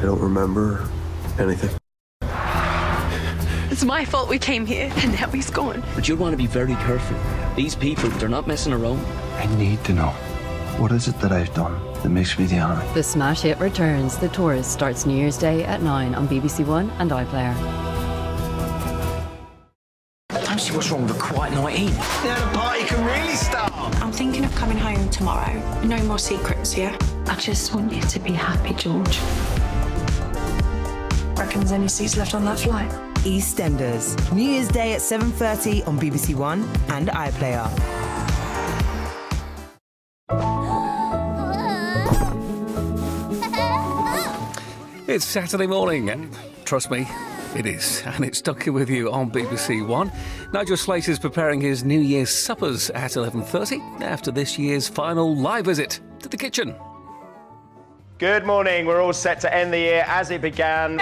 I don't remember anything. It's my fault we came here, and now he's gone. But you'd want to be very careful. These people, they're not messing around. I need to know. What is it that I've done that makes me the enemy? The smash hit returns. The Tourist starts New Year's Day at 9 on BBC One and iPlayer. I don't see what's wrong with a quiet night in. Now the party can really start. I'm thinking of coming home tomorrow. No more secrets, yeah? I just want you to be happy, George. Reckon there's any seats left on that flight? EastEnders, New Year's Day at 7.30 on BBC One and iPlayer. It's Saturday morning, and trust me, it is, and it's stuck with you on BBC One. Nigel Slater is preparing his New Year's suppers at 11:30 after this year's final live visit to the kitchen. Good morning. We're all set to end the year as it began.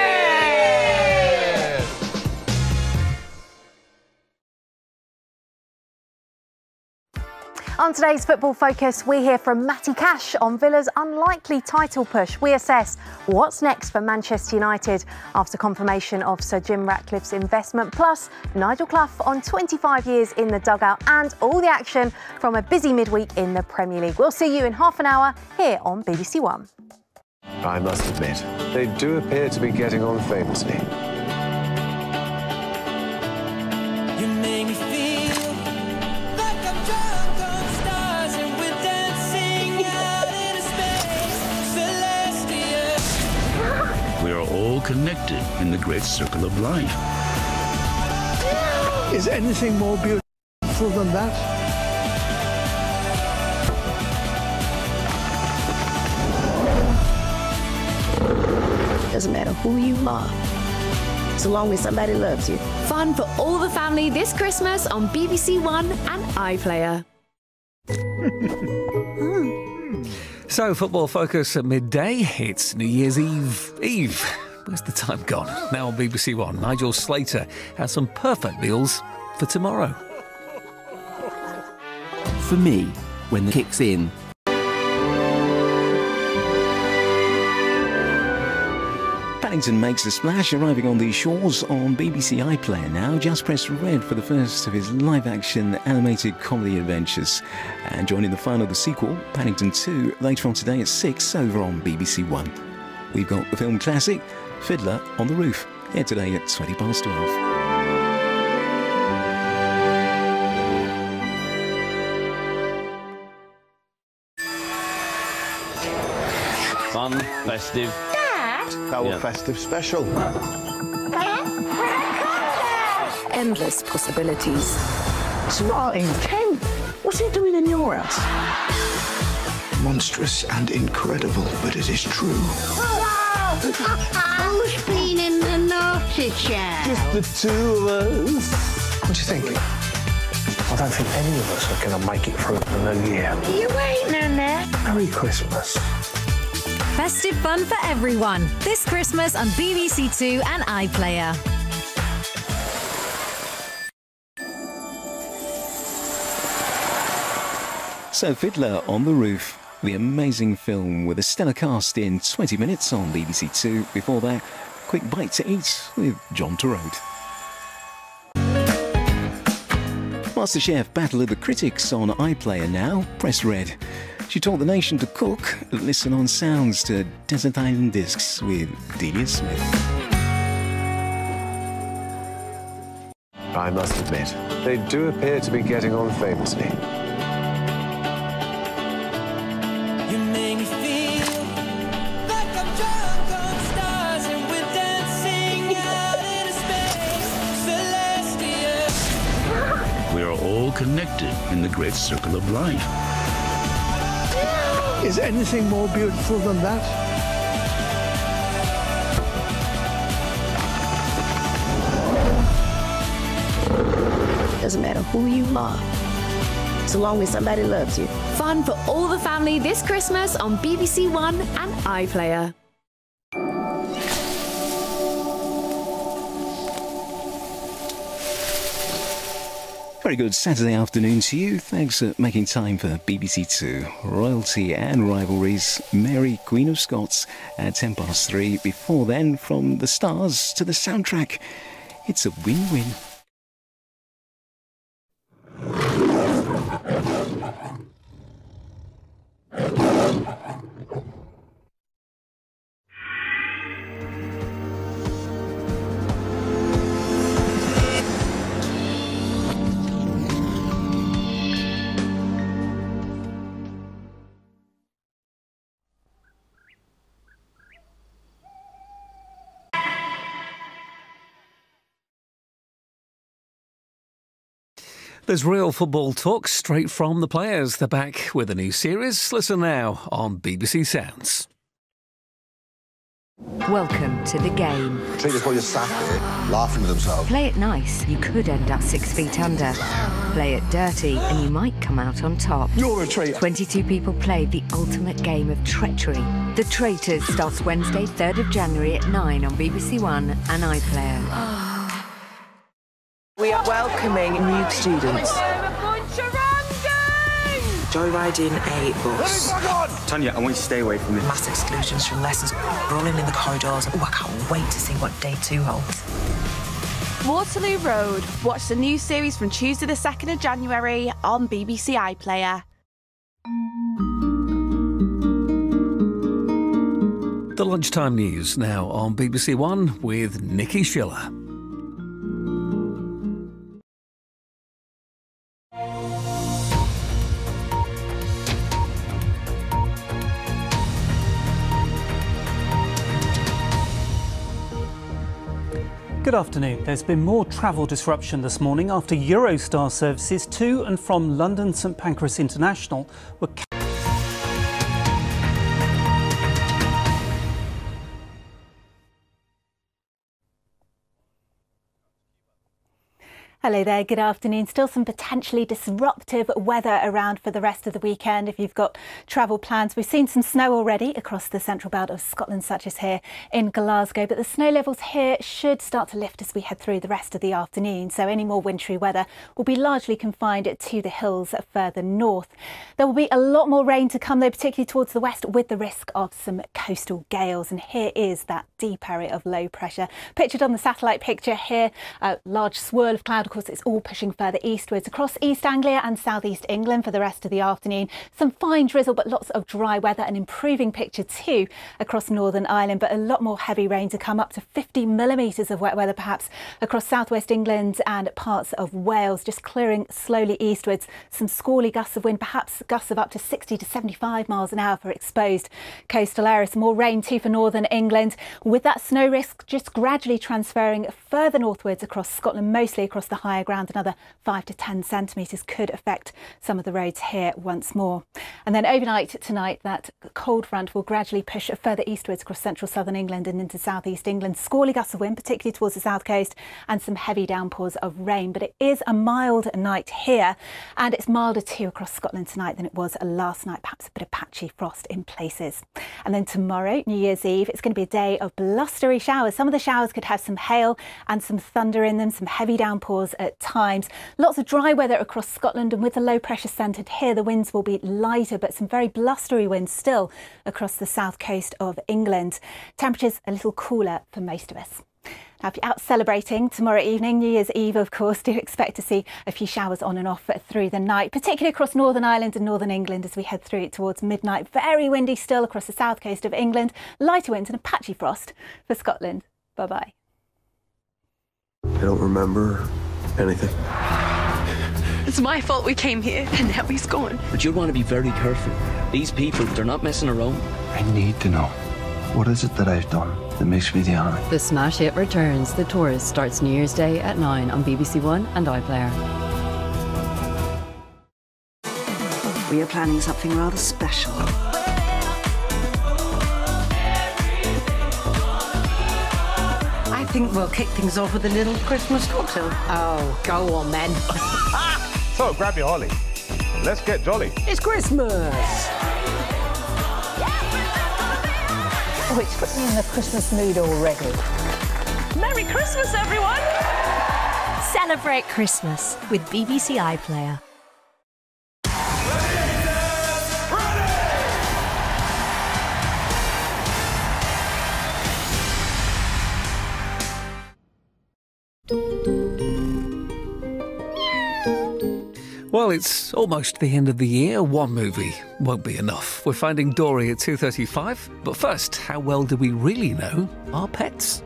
On today's Football Focus, we hear from Matty Cash on Villa's unlikely title push. We assess what's next for Manchester United after confirmation of Sir Jim Ratcliffe's investment, plus Nigel Clough on 25 years in the dugout and all the action from a busy midweek in the Premier League. We'll see you in half an hour here on BBC One. I must admit, they do appear to be getting on famously. Connected in the great circle of life. Is anything more beautiful than that? Doesn't matter who you are, so long as somebody loves you. Fun for all the family this Christmas on BBC One and iPlayer. So, football focus at midday. It's New Year's Eve. Eve. Where's the time gone? Now on BBC One, Nigel Slater has some perfect meals for tomorrow. For me, when the kick's in, Paddington makes a splash, arriving on these shores on BBC iPlayer now. Just press red for the first of his live action animated comedy adventures. And joining the final of the sequel, Paddington 2, later on today at 6 over on BBC One. We've got the film classic, Fiddler on the Roof, here today at 20 past 12. Fun, festive. Dad, Our Yeah. festive special. Endless possibilities. Smarting Ken, what's he doing in your house? Monstrous and incredible, but it is true. Oh, Who's been in the naughty chair? Just the two of us. What do you think? I don't think any of us are going to make it through the new year. You ain't Nanette. Merry Christmas. Festive fun for everyone this Christmas on BBC Two and iPlayer. So, Fiddler on the Roof, the amazing film with a stellar cast in 20 minutes on BBC Two. Before that, quick bite to eat with John Torode. MasterChef Battle of the Critics on iPlayer now. Press red. She taught the nation to cook. Listen on sounds to Desert Island Discs with Delia Smith. I must admit, they do appear to be getting on famously. Connected in the great circle of life. Is anything more beautiful than that? Doesn't matter who you are, so long as somebody loves you. Fun for all the family this Christmas on BBC One and iPlayer. Very good Saturday afternoon to you. Thanks for making time for BBC Two. Royalty and rivalries. Mary, Queen of Scots, at 10 past three. Before then, from the stars to the soundtrack. It's a win There's real football talk straight from the players. They're back with a new series. Listen now on BBC Sounds. Welcome to the game. Traitors while you're sat there eh? laughing to themselves. Play it nice, you could end up six feet under. Play it dirty, and you might come out on top. You're a traitor. 22 people played the ultimate game of treachery. The Traitors starts Wednesday, 3rd of January at 9 on BBC One and iPlayer. We are welcoming new students. Joyriding a bus. Tanya, I want you to stay away from me. Mass exclusions from lessons, rolling in the corridors. Oh, I can't wait to see what day two holds. Waterloo Road. Watch the new series from Tuesday the 2nd of January on BBC iPlayer. The lunchtime news now on BBC One with Nicky Schiller. Good afternoon. There's been more travel disruption this morning after Eurostar services to and from London St Pancras International were. Hello there, good afternoon. Still some potentially disruptive weather around for the rest of the weekend if you've got travel plans. We've seen some snow already across the central belt of Scotland, such as here in Glasgow, but the snow levels here should start to lift as we head through the rest of the afternoon. So any more wintry weather will be largely confined to the hills further north. There will be a lot more rain to come, though, particularly towards the west, with the risk of some coastal gales. And here is that deep area of low pressure. Pictured on the satellite picture here, a large swirl of cloud of course, it's all pushing further eastwards across East Anglia and southeast England for the rest of the afternoon. Some fine drizzle, but lots of dry weather, an improving picture too across Northern Ireland, but a lot more heavy rain to come up to 50 millimetres of wet weather perhaps across southwest England and parts of Wales, just clearing slowly eastwards. Some squally gusts of wind, perhaps gusts of up to 60 to 75 miles an hour for exposed coastal areas. More rain too for Northern England, with that snow risk just gradually transferring further northwards across Scotland, mostly across the higher ground. Another 5 to 10 centimetres could affect some of the roads here once more. And then overnight tonight, that cold front will gradually push further eastwards across central southern England and into southeast England. Squally gusts of wind, particularly towards the south coast, and some heavy downpours of rain. But it is a mild night here, and it's milder too across Scotland tonight than it was last night. Perhaps a bit of patchy frost in places. And then tomorrow, New Year's Eve, it's going to be a day of blustery showers. Some of the showers could have some hail and some thunder in them, some heavy downpours at times. Lots of dry weather across Scotland, and with the low pressure centred here, the winds will be lighter, but some very blustery winds still across the south coast of England. Temperatures a little cooler for most of us. Now, if you're out celebrating tomorrow evening, New Year's Eve, of course, do expect to see a few showers on and off through the night, particularly across Northern Ireland and Northern England as we head through it towards midnight. Very windy still across the south coast of England, lighter winds and a patchy frost for Scotland. Bye bye. I don't remember anything. It's my fault we came here, and now he's gone. But you'll want to be very careful. These people, they're not messing around. I need to know. What is it that I've done that makes me the enemy? The smash hit returns. The Tourist starts New Year's Day at 9 on BBC One and iPlayer. We are planning something rather special. Think we'll kick things off with a little Christmas cocktail. Oh, go on then. So grab your holly. Let's get jolly. It's Christmas! Oh, it's put me in the Christmas mood already. Merry Christmas, everyone! Celebrate Christmas with BBC iPlayer. Well, it's almost the end of the year. One movie won't be enough. We're finding Dory at 2:35, but first, how well do we really know our pets?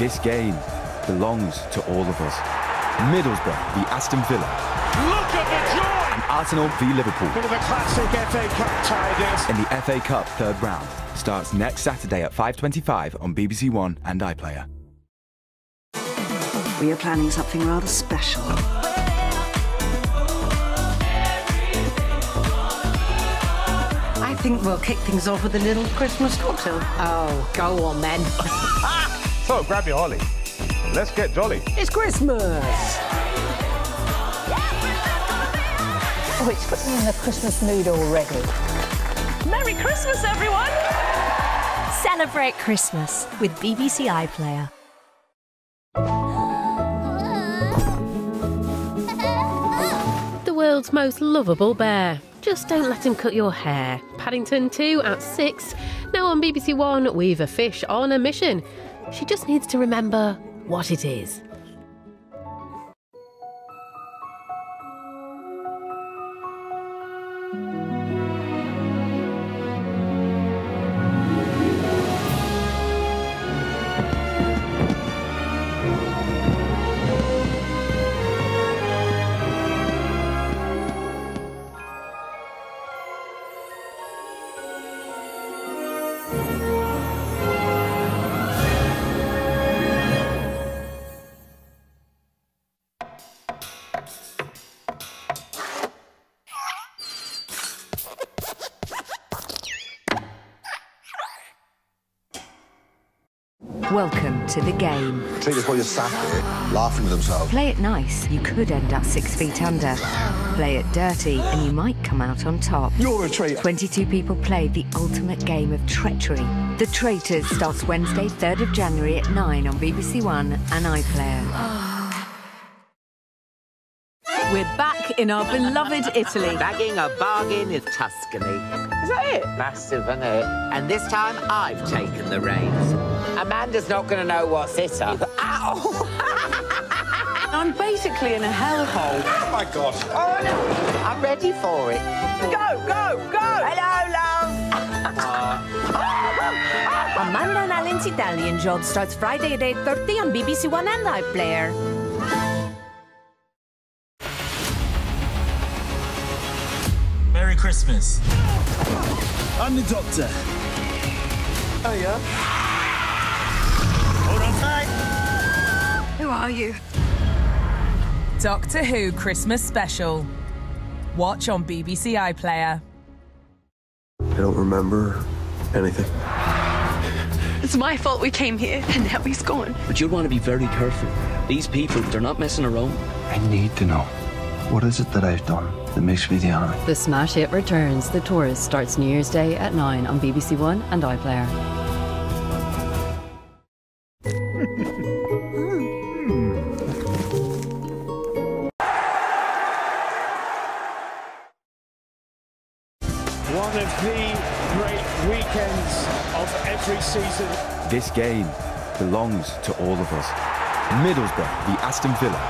This game belongs to all of us. Middlesbrough v Aston Villa Look at the joy! and Arsenal v Liverpool Bit of a classic FA Cup tie this. in the FA Cup third round starts next Saturday at 5.25 on BBC One and iPlayer. We are planning something rather special. I think we'll kick things off with a little Christmas cocktail. Oh, go on then. So grab your holly. Let's get jolly. It's Christmas! Oh, it's put me in the Christmas mood already. Merry Christmas, everyone! Celebrate Christmas with BBC iPlayer. The world's most lovable bear. Just don't let him cut your hair. Paddington 2 at 6. Now on BBC One, we've a fish on a mission. She just needs to remember what it is. Welcome to the game. Traitors while you're sat there, laughing to themselves. Play it nice, you could end up six feet under. Play it dirty, and you might come out on top. You're a traitor. 22 people played the ultimate game of treachery. The Traitors starts Wednesday, 3rd of January at 9 on BBC One and iPlayer. We're back in our beloved Italy. Bagging a bargain is Tuscany. Is that it? Massive, isn't it? And this time I've taken the reins. Amanda's not going to know what's hit her. Ow! I'm basically in a hellhole. Oh my god. Oh no! I'm ready for it. Go, go, go! Hello, love! Uh. Amanda and Alan's Italian job starts Friday at 8.30 on BBC One and iPlayer. Merry Christmas. I'm the doctor. Oh, yeah? Are you? Doctor Who Christmas Special. Watch on BBC iPlayer. I don't remember anything. It's my fault we came here, and now he's gone. But you'll want to be very careful. These people, they're not messing around. I need to know. What is it that I've done that makes me the enemy? The smash hit returns. The Tourist starts New Year's Day at 9 on BBC One and iPlayer. Belongs to all of us. Middlesbrough v Aston Villa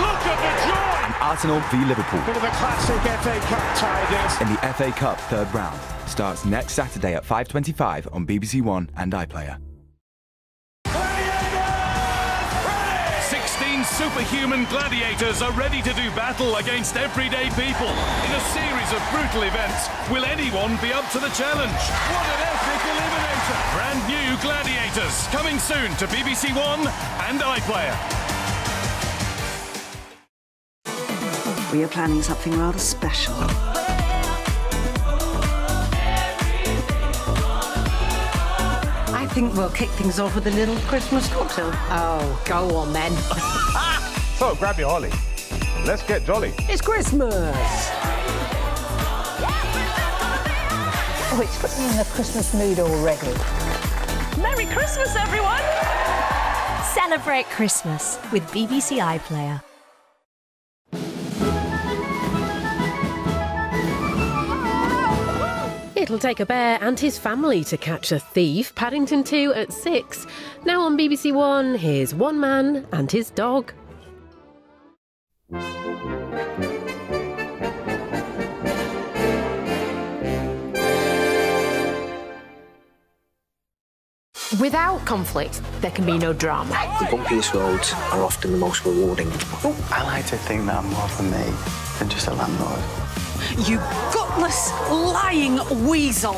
Look at the joy! and Arsenal v Liverpool Bit of a classic FA Cup tie this. in the FA Cup third round starts next Saturday at 5.25 on BBC One and iPlayer. 16 superhuman gladiators are ready to do battle against everyday people in a series of brutal events. Will anyone be up to the challenge? What an epic eliminator! Brand new gladiators coming soon to BBC One and iPlayer. We are planning something rather special. I think we'll kick things off with a little Christmas cocktail. Oh, go on then. So grab your holly. Let's get jolly. It's Christmas. Oh, it's putting me in the Christmas mood already. Merry Christmas, everyone! Celebrate Christmas with BBC iPlayer. It'll take a bear and his family to catch a thief. Paddington 2 at 6. Now on BBC One, here's One Man and His Dog. Without conflict, there can be no drama. The bumpiest roads are often the most rewarding. Oh, I like to think that I'm more of me than just a landlord. You gutless, lying weasel!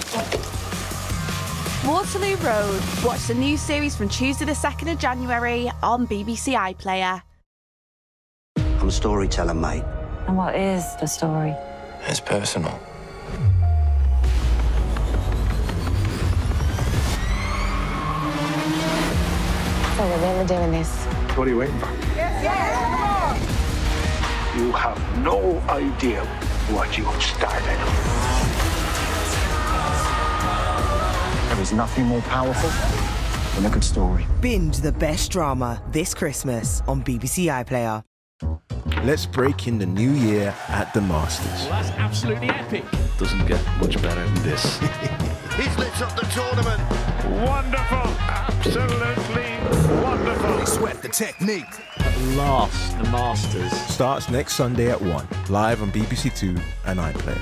Waterloo Road. Watch the new series from Tuesday the 2nd of January on BBC iPlayer. I'm a storyteller, mate. And what is the story? It's personal. We're doing this. What are you waiting for? You have no idea what you've started. There is nothing more powerful than a good story. Binge the best drama this Christmas on BBC iPlayer. Let's break in the new year at the Masters. Well, that's absolutely epic. Doesn't get much better than this. He's lit up the tournament. Wonderful. Absolutely wonderful. Sweat the technique. At last, the Masters. Starts next Sunday at 1, live on BBC Two and iPlayer.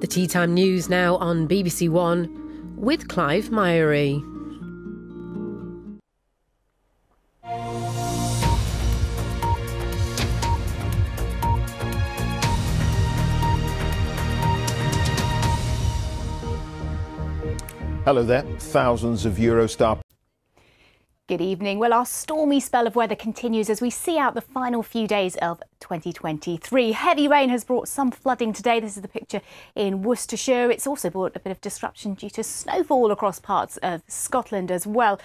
The Tea Time News now on BBC One with Clive Myrie. Hello there. Thousands of Eurostar Good evening. Well, our stormy spell of weather continues as we see out the final few days of 2023. Heavy rain has brought some flooding today. This is the picture in Worcestershire. It's also brought a bit of disruption due to snowfall across parts of Scotland as well.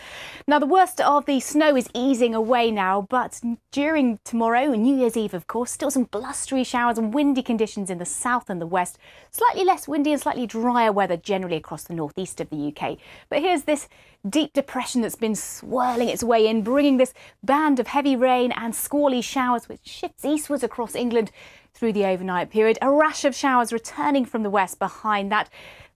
Now, the worst of the snow is easing away now, but during tomorrow, New Year's Eve, of course, still some blustery showers and windy conditions in the south and the west. Slightly less windy and slightly drier weather generally across the northeast of the UK. But here's this deep depression that's been swirling its way in, bringing this band of heavy rain and squally showers, which shifts eastwards across England through the overnight period. A rash of showers returning from the west behind that.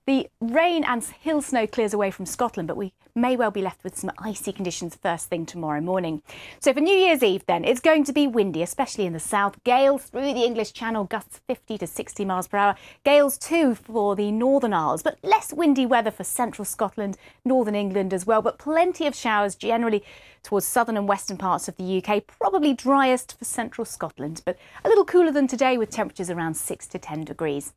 The rain and hill snow clears away from Scotland, but we may well be left with some icy conditions first thing tomorrow morning. So for New Year's Eve, then, it's going to be windy, especially in the south. Gales through the English Channel, gusts 50 to 60 miles per hour. Gales too for the Northern Isles, but less windy weather for central Scotland, northern England as well. But plenty of showers generally towards southern and western parts of the UK. Probably driest for central Scotland, but a little cooler than today with temperatures around 6 to 10 degrees.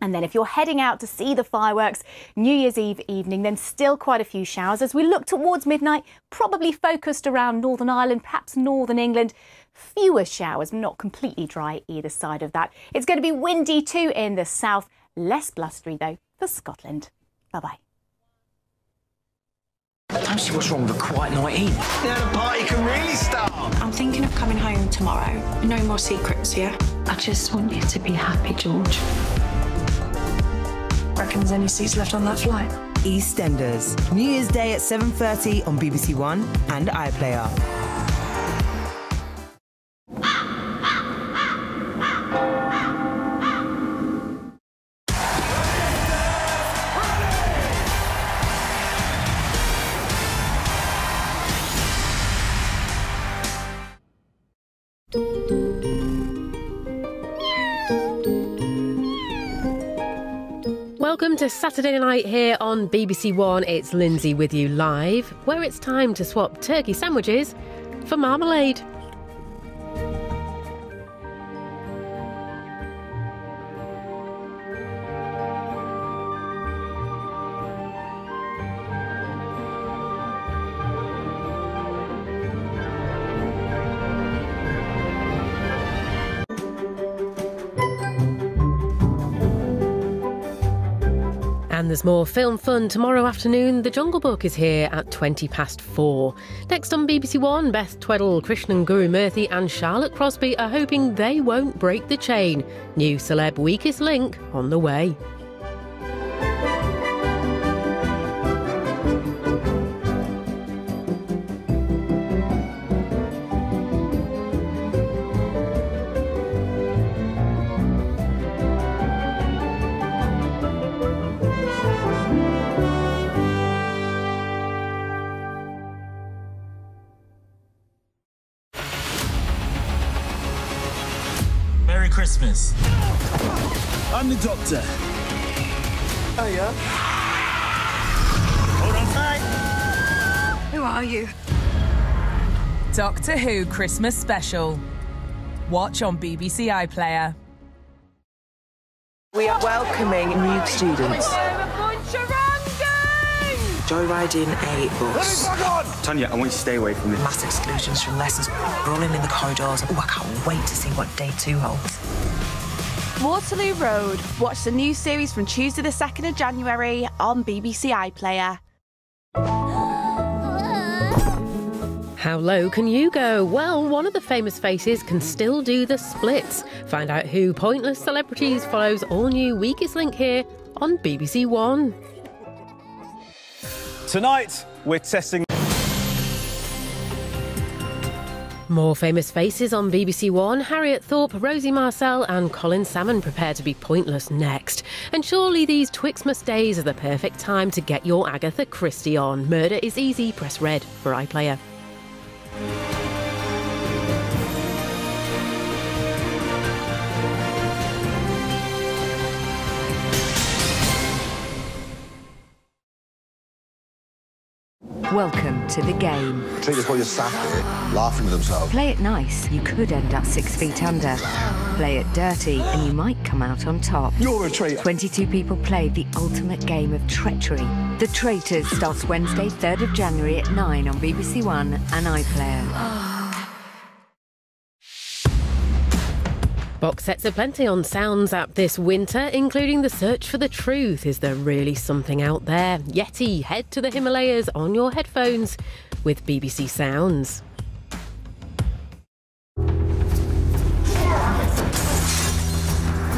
And then if you're heading out to see the fireworks New Year's Eve evening, then still quite a few showers as we look towards midnight, probably focused around Northern Ireland, perhaps Northern England. Fewer showers, not completely dry either side of that. It's going to be windy too in the south, less blustery though for Scotland. Bye bye. I don't see what's wrong with a quiet night in. Now the party can really start. I'm thinking of coming home tomorrow. No more secrets, yeah? I just want you to be happy, George. Reckon any seats left on that flight? EastEnders, New Year's Day at 7.30 on BBC One and iPlayer. To Saturday night here on BBC One. It's Lindsay with you live, where it's time to swap turkey sandwiches for marmalade. There's more film fun tomorrow afternoon. The Jungle Book is here at 20 past four. Next on BBC One, Beth Tweddle, Krishnan Guru Murthy, and Charlotte Crosby are hoping they won't break the chain. New celeb weakest link on the way. Christmas. I'm the doctor. Oh, yeah? Hold on tight. Who are you? Doctor Who Christmas Special. Watch on BBC iPlayer. We are welcoming new students. Joyriding a bus. Tanya, I want you to stay away from this. Mass exclusions from lessons, rolling in the corridors. Oh, I can't wait to see what day two holds. Waterloo Road. Watch the new series from Tuesday, the 2nd of January on BBC iPlayer. How low can you go? Well, one of the famous faces can still do the splits. Find out who Pointless Celebrities follows all new Weakest Link here on BBC One. Tonight, we're testing. More famous faces on BBC One. Harriet Thorpe, Rosie Marcel, and Colin Salmon prepare to be pointless next. And surely these Twixmas days are the perfect time to get your Agatha Christie on. Murder is easy. Press red for iPlayer. Welcome to the game. Take this while you're sat there, laughing with themselves. Play it nice, you could end up six feet under. Play it dirty, and you might come out on top. You're a traitor. 22 people played the ultimate game of treachery. The Traitors starts Wednesday, 3rd of January at 9 on BBC One and iPlayer. Box sets plenty on Sounds app this winter, including The Search for the Truth. Is there really something out there? Yeti, head to the Himalayas on your headphones with BBC Sounds.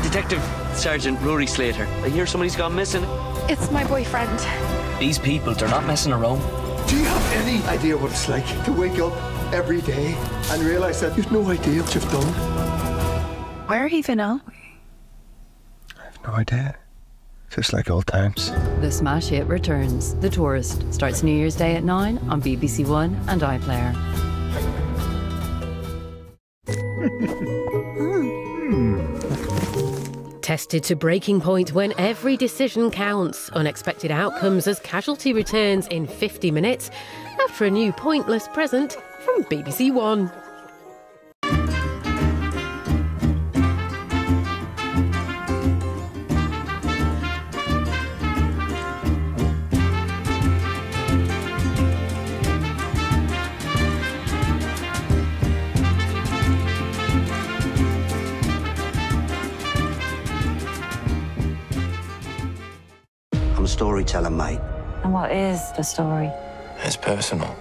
Detective Sergeant Rory Slater. I hear somebody's gone missing. It's my boyfriend. These people, they're not messing around. Do you have any idea what it's like to wake up every day and realise that you've no idea what you've done? Where even are we? I have no idea. Just like old times. The smash hit returns. The Tourist starts New Year's Day at 9 on BBC One and iPlayer. Tested to breaking point when every decision counts. Unexpected outcomes as casualty returns in 50 minutes after a new pointless present from BBC One. I'm a mate. And what is the story? It's personal.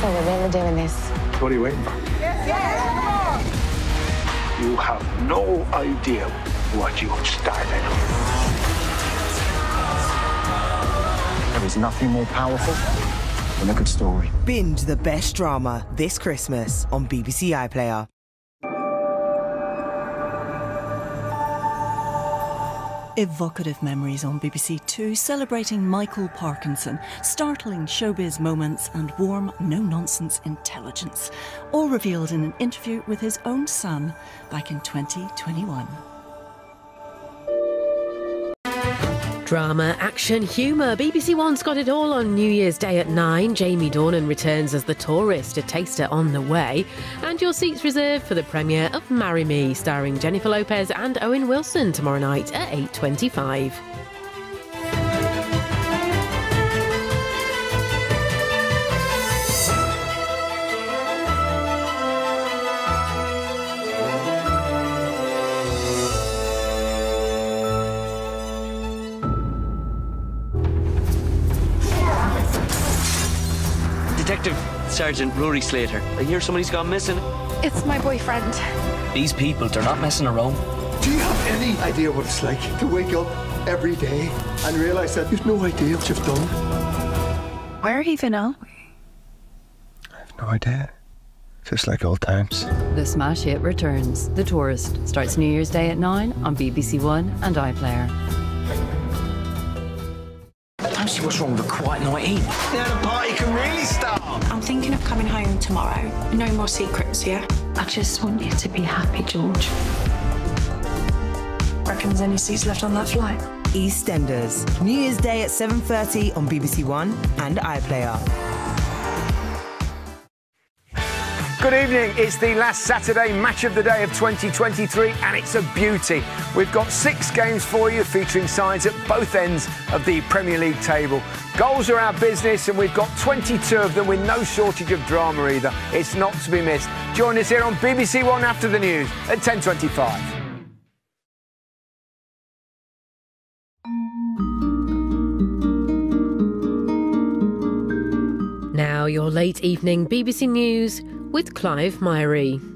So we're really doing this. What are you waiting for? You have no idea what you've started. There is nothing more powerful than a good story. Binge the best drama this Christmas on BBC iPlayer. Evocative memories on BBC Two celebrating Michael Parkinson, startling showbiz moments, and warm, no nonsense intelligence. All revealed in an interview with his own son back in 2021. Drama, action, humour. BBC One's got it all on New Year's Day at 9. Jamie Dornan returns as the tourist, a taster on the way. And your seats reserved for the premiere of Marry Me, starring Jennifer Lopez and Owen Wilson tomorrow night at 8.25. Sergeant Rory Slater. I hear somebody's gone missing. It's my boyfriend. These people, they're not messing around. Do you have any idea what it's like to wake up every day and realize that you've no idea what you've done? Where even are we? I have no idea. Just like old times. The smash hit returns. The Tourist starts New Year's Day at 9 on BBC One and iPlayer. What's wrong with a quiet night in. Now the party can really start. I'm thinking of coming home tomorrow. No more secrets, yeah? I just want you to be happy, George. Reckon there's any seats left on that flight? EastEnders, New Year's Day at 7.30 on BBC One and iPlayer. Good evening. It's the last Saturday match of the day of 2023, and it's a beauty. We've got six games for you featuring sides at both ends of the Premier League table. Goals are our business, and we've got 22 of them with no shortage of drama either. It's not to be missed. Join us here on BBC One after the news at 10:25. Now, your late evening BBC News with Clive Myrie.